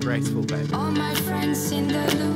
Grateful, baby. All my friends in the loop.